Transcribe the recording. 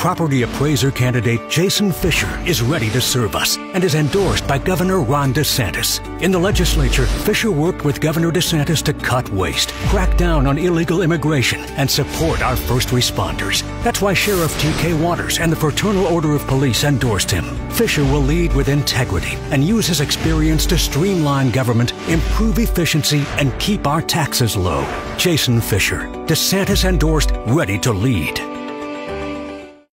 property appraiser candidate Jason Fischer is ready to serve us and is endorsed by Governor Ron DeSantis. In the legislature, Fischer worked with Governor DeSantis to cut waste, crack down on illegal immigration, and support our first responders. That's why Sheriff T.K. Waters and the Fraternal Order of Police endorsed him. Fischer will lead with integrity and use his experience to streamline government, improve efficiency, and keep our taxes low. Jason Fischer, DeSantis endorsed, ready to lead.